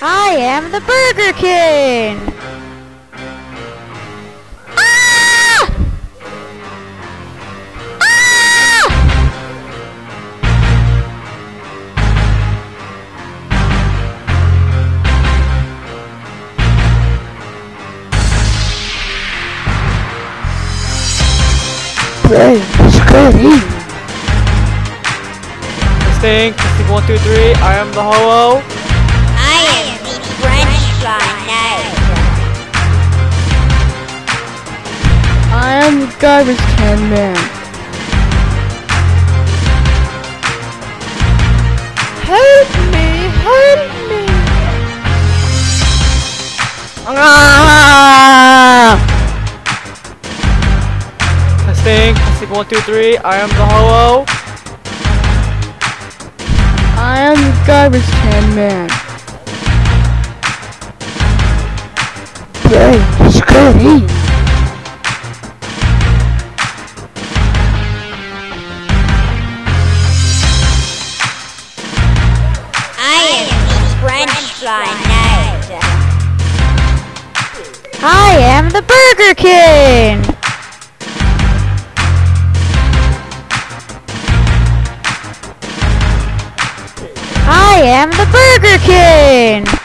I am the Burger King! Ah! Ah! Hey, Scotty. Testing, testing, one, two, three. I am the Ho-Oh. I am the garbage can man. Help me, help me. Ah! Testing, testing, one, two, three. I am the Ho-Oh. I am the garbage can man. French fry knight. I am the Burger King! I am the Burger King!